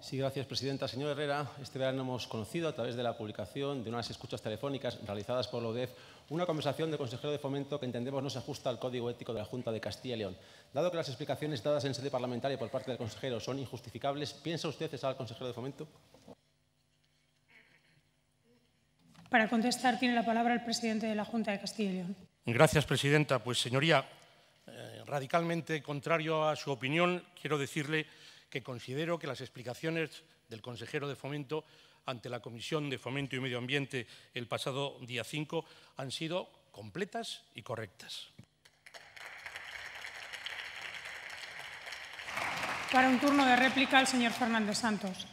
Sí, gracias, Presidenta. Señor Herrera, este verano hemos conocido, a través de la publicación de unas escuchas telefónicas realizadas por la UDEF, una conversación del consejero de Fomento que entendemos no se ajusta al Código Ético de la Junta de Castilla y León. Dado que las explicaciones dadas en sede parlamentaria por parte del consejero son injustificables, ¿piensa usted cesar al consejero de Fomento? Para contestar tiene la palabra el presidente de la Junta de Castilla y León. Gracias, presidenta. Pues, señoría, eh, radicalmente contrario a su opinión, quiero decirle que considero que las explicaciones del consejero de Fomento ante la Comisión de Fomento y Medio Ambiente el pasado día 5 han sido completas y correctas. Para un turno de réplica, el señor Fernández Santos.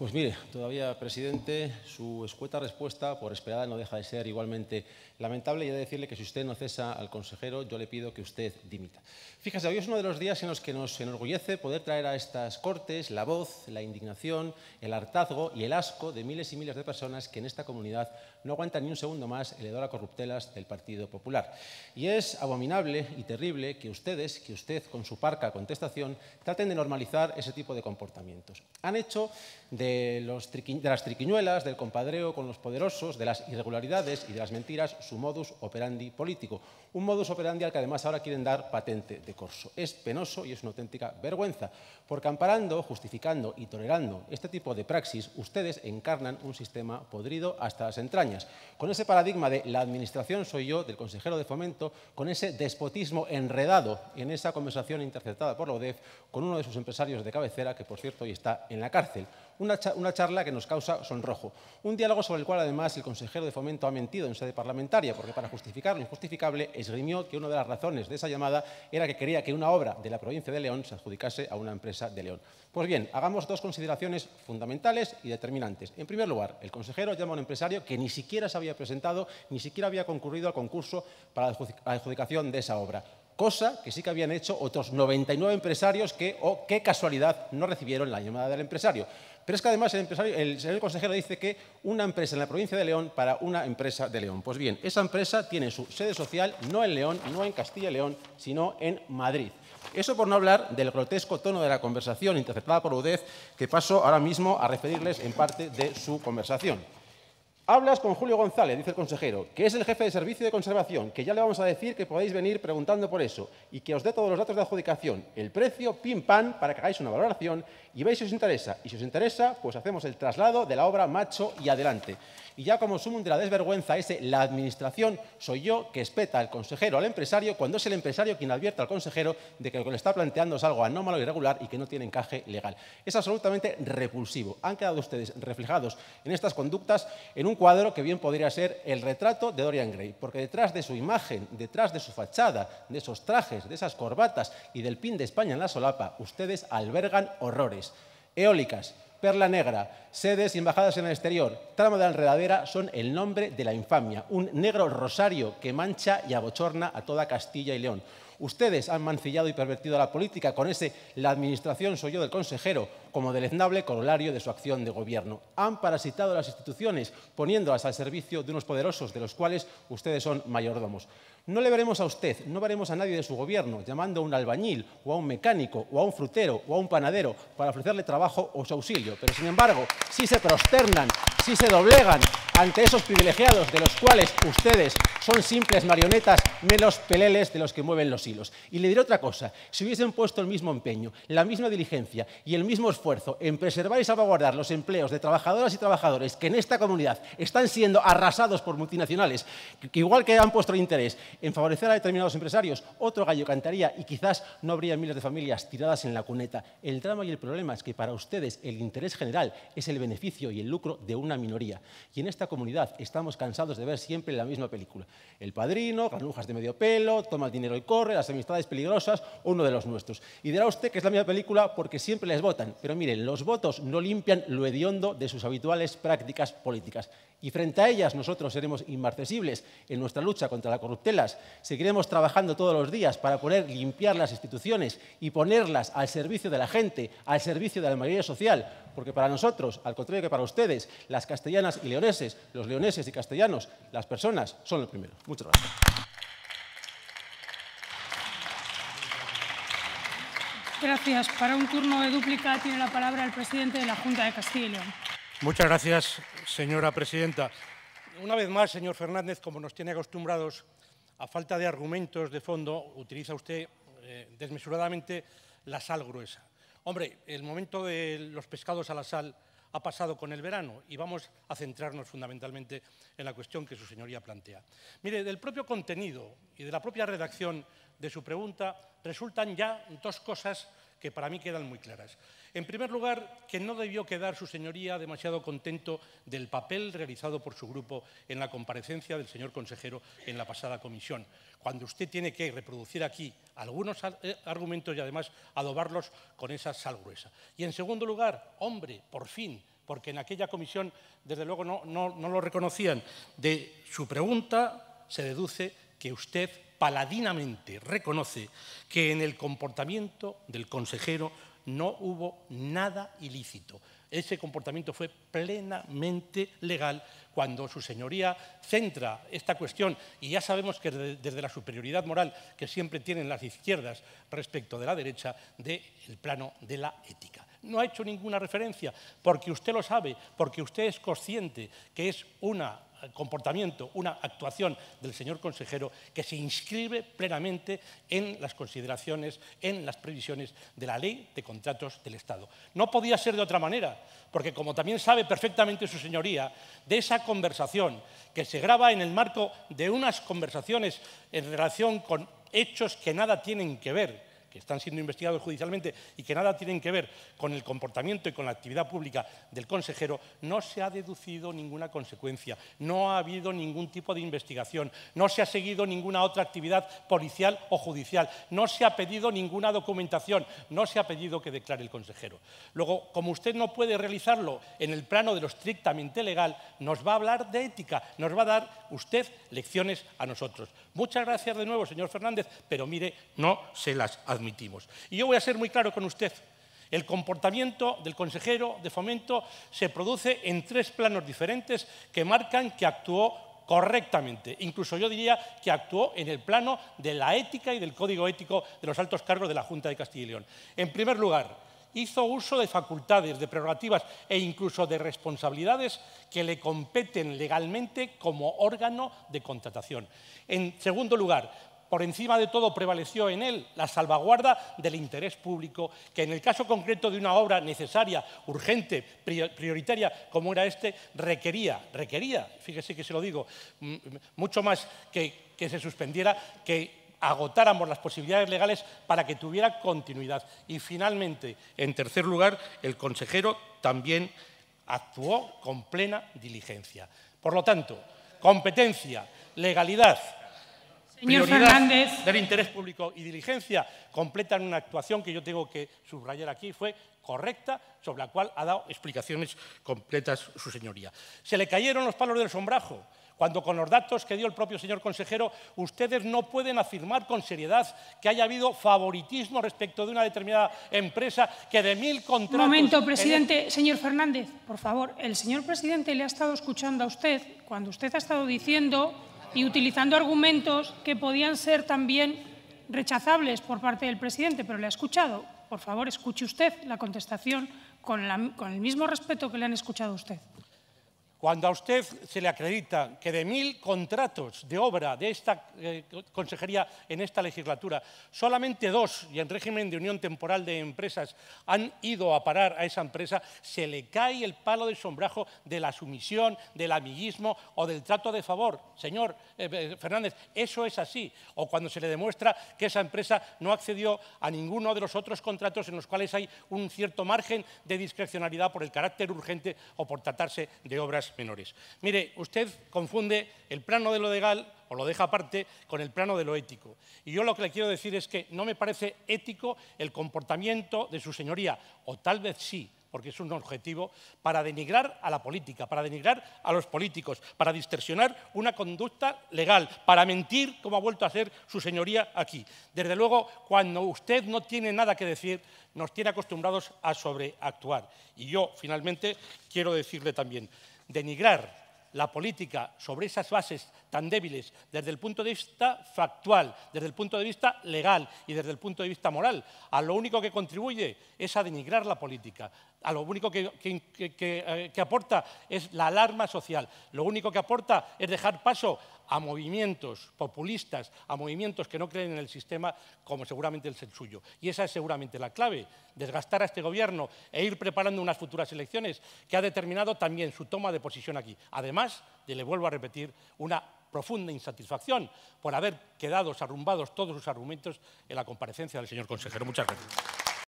Pues mire, todavía, presidente, su escueta respuesta, por esperada, no deja de ser igualmente lamentable y he de decirle que si usted no cesa al consejero, yo le pido que usted dimita. Fíjese, hoy es uno de los días en los que nos enorgullece poder traer a estas Cortes la voz, la indignación, el hartazgo y el asco de miles y miles de personas que en esta comunidad no aguantan ni un segundo más el hedor a corruptelas del Partido Popular. Y es abominable y terrible que ustedes, que usted con su parca contestación, traten de normalizar ese tipo de comportamientos. Han hecho de, de las triquiñuelas, del compadreo con los poderosos, de las irregularidades y de las mentiras su modus operandi político. Un modus operandi al que además ahora quieren dar patente de corso. Es penoso y es una auténtica vergüenza, porque amparando, justificando y tolerando este tipo de praxis, ustedes encarnan un sistema podrido hasta las entrañas. Con ese paradigma de la administración soy yo, del consejero de fomento, con ese despotismo enredado en esa conversación interceptada por la ODEF con uno de sus empresarios de cabecera, que por cierto hoy está en la cárcel una, charla que nos causa sonrojo. Un diálogo sobre el cual, además, el consejero de Fomento ha mentido en sede parlamentaria, porque para justificar lo injustificable esgrimió que una de las razones de esa llamada era que quería que una obra de la provincia de León se adjudicase a una empresa de León. Pues bien, hagamos dos consideraciones fundamentales y determinantes. En primer lugar, el consejero llama a un empresario que ni siquiera se había presentado, ni siquiera había concurrido al concurso para la adjudicación de esa obra cosa que sí que habían hecho otros 99 empresarios que, oh, qué casualidad, no recibieron la llamada del empresario. Pero es que además el, el señor consejero dice que una empresa en la provincia de León para una empresa de León. Pues bien, esa empresa tiene su sede social no en León, no en Castilla y León, sino en Madrid. Eso por no hablar del grotesco tono de la conversación interceptada por UDEF, que paso ahora mismo a referirles en parte de su conversación. Hablas con Julio González, dice el consejero, que es el jefe de servicio de conservación, que ya le vamos a decir que podéis venir preguntando por eso y que os dé todos los datos de adjudicación, el precio, pim pam, para que hagáis una valoración y veis si os interesa. Y si os interesa, pues hacemos el traslado de la obra macho y adelante. Y ya como sumo de la desvergüenza ese, la administración soy yo que espeta al consejero al empresario cuando es el empresario quien advierte al consejero de que lo que le está planteando es algo anómalo, irregular y que no tiene encaje legal. Es absolutamente repulsivo. Han quedado ustedes reflejados en estas conductas en un cuadro que bien podría ser el retrato de Dorian Gray, porque detrás de su imagen, detrás de su fachada, de esos trajes, de esas corbatas y del pin de España en la solapa, ustedes albergan horrores. Eólicas, Perla Negra, sedes y embajadas en el exterior, tramo de la enredadera son el nombre de la infamia, un negro rosario que mancha y abochorna a toda Castilla y León. Ustedes han mancillado y pervertido la política con ese la administración soy yo del consejero como deleznable corolario de su acción de gobierno. Han parasitado las instituciones poniéndolas al servicio de unos poderosos de los cuales ustedes son mayordomos. No le veremos a usted, no veremos a nadie de su gobierno llamando a un albañil o a un mecánico o a un frutero o a un panadero para ofrecerle trabajo o su auxilio, pero sin embargo, si se prosternan, si se doblegan ante esos privilegiados de los cuales ustedes son simples marionetas menos peleles de los que mueven los hilos. Y le diré otra cosa, si hubiesen puesto el mismo empeño, la misma diligencia y el mismo esfuerzo en preservar y salvaguardar los empleos de trabajadoras y trabajadores que en esta comunidad están siendo arrasados por multinacionales, que igual que han puesto interés en favorecer a determinados empresarios, otro gallo cantaría y quizás no habría miles de familias tiradas en la cuneta. El drama y el problema es que para ustedes el interés general es el beneficio y el lucro de una minoría. Y en esta comunidad estamos cansados de ver siempre la misma película. El padrino, granujas de medio pelo, toma el dinero y corre, las amistades peligrosas, uno de los nuestros. Y dirá usted que es la misma película porque siempre les votan. Pero miren, los votos no limpian lo hediondo de sus habituales prácticas políticas. Y frente a ellas nosotros seremos inmarcesibles en nuestra lucha contra la corruptelas. Seguiremos trabajando todos los días para poder limpiar las instituciones y ponerlas al servicio de la gente, al servicio de la mayoría social. Porque para nosotros, al contrario que para ustedes, las castellanas y leoneses, los leoneses y castellanos, las personas son lo primero. Muchas gracias. Gracias. Para un turno de dúplica tiene la palabra el presidente de la Junta de Castilla. Muchas gracias, señora presidenta. Una vez más, señor Fernández, como nos tiene acostumbrados, a falta de argumentos de fondo, utiliza usted eh, desmesuradamente la sal gruesa. Hombre, el momento de los pescados a la sal ha pasado con el verano y vamos a centrarnos fundamentalmente en la cuestión que su señoría plantea. Mire, del propio contenido y de la propia redacción de su pregunta resultan ya dos cosas que para mí quedan muy claras. En primer lugar, que no debió quedar su señoría demasiado contento del papel realizado por su grupo en la comparecencia del señor consejero en la pasada comisión, cuando usted tiene que reproducir aquí algunos eh, argumentos y además adobarlos con esa sal gruesa. Y en segundo lugar, hombre, por fin, porque en aquella comisión desde luego no, no lo reconocían, de su pregunta se deduce que usted paladinamente reconoce que en el comportamiento del consejero no hubo nada ilícito. Ese comportamiento fue plenamente legal cuando su señoría centra esta cuestión, y ya sabemos que desde la superioridad moral que siempre tienen las izquierdas respecto de la derecha, del plano de la ética. No ha hecho ninguna referencia, porque usted lo sabe, porque usted es consciente que es una comportamiento, una actuación del señor consejero que se inscribe plenamente en las consideraciones, en las previsiones de la ley de contratos del Estado. No podía ser de otra manera, porque como también sabe perfectamente su señoría, de esa conversación que se graba en el marco de unas conversaciones en relación con hechos que nada tienen que ver que están siendo investigados judicialmente y que nada tienen que ver con el comportamiento y con la actividad pública del consejero, no se ha deducido ninguna consecuencia, no ha habido ningún tipo de investigación, no se ha seguido ninguna otra actividad policial o judicial, no se ha pedido ninguna documentación, no se ha pedido que declare el consejero. Luego, como usted no puede realizarlo en el plano de lo estrictamente legal, nos va a hablar de ética, nos va a dar usted lecciones a nosotros. Muchas gracias de nuevo, señor Fernández, pero mire, no se las Y yo voy a ser muy claro con usted. El comportamiento del consejero de fomento se produce en tres planos diferentes que marcan que actuó correctamente. Incluso yo diría que actuó en el plano de la ética y del código ético de los altos cargos de la Junta de Castilla y León. En primer lugar, hizo uso de facultades, de prerrogativas e incluso de responsabilidades que le competen legalmente como órgano de contratación. En segundo lugar, por encima de todo prevaleció en él la salvaguarda del interés público, que en el caso concreto de una obra necesaria, urgente, prioritaria como era este, requería, requería, fíjese que se lo digo, mucho más que, que se suspendiera, que agotáramos las posibilidades legales para que tuviera continuidad. Y finalmente, en tercer lugar, el consejero también actuó con plena diligencia. Por lo tanto, competencia, legalidad, Señor Fernández. del interés público y diligencia completan una actuación que yo tengo que subrayar aquí, fue correcta, sobre la cual ha dado explicaciones completas su señoría. Se le cayeron los palos del sombrajo, cuando con los datos que dio el propio señor consejero, ustedes no pueden afirmar con seriedad que haya habido favoritismo respecto de una determinada empresa que de mil contratos... Un momento, presidente. Señor Fernández, por favor, el señor presidente le ha estado escuchando a usted cuando usted ha estado diciendo y utilizando argumentos que podían ser también rechazables por parte del presidente, pero le ha escuchado. Por favor, escuche usted la contestación con, el mismo respeto que le han escuchado a usted. Cuando a usted se le acredita que de mil contratos de obra de esta eh, consejería en esta legislatura, solamente dos, y en régimen de unión temporal de empresas, han ido a parar a esa empresa, se le cae el palo del sombrajo de la sumisión, del amiguismo o del trato de favor. Señor eh, eh, Fernández, eso es así. O cuando se le demuestra que esa empresa no accedió a ninguno de los otros contratos en los cuales hay un cierto margen de discrecionalidad por el carácter urgente o por tratarse de obras menores. Mire, usted confunde el plano de lo legal o lo deja aparte con el plano de lo ético. Y yo lo que le quiero decir es que no me parece ético el comportamiento de su señoría, o tal vez sí, porque es un objetivo, para denigrar a la política, para denigrar a los políticos, para distorsionar una conducta legal, para mentir, como ha vuelto a hacer su señoría aquí. Desde luego, cuando usted no tiene nada que decir, nos tiene acostumbrados a sobreactuar. Y yo, finalmente, quiero decirle también, denigrar la política sobre esas bases tan débiles desde el punto de vista factual, desde el punto de vista legal y desde el punto de vista moral, a lo único que contribuye es a denigrar la política, a lo único que, eh, que, aporta es la alarma social, lo único que aporta es dejar paso a movimientos populistas, a movimientos que no creen en el sistema, como seguramente es el suyo. Y esa es seguramente la clave, desgastar a este gobierno e ir preparando unas futuras elecciones que ha determinado también su toma de posición aquí. Además de, le vuelvo a repetir, una profunda insatisfacción por haber quedado arrumbados todos sus argumentos en la comparecencia del señor consejero. Muchas gracias.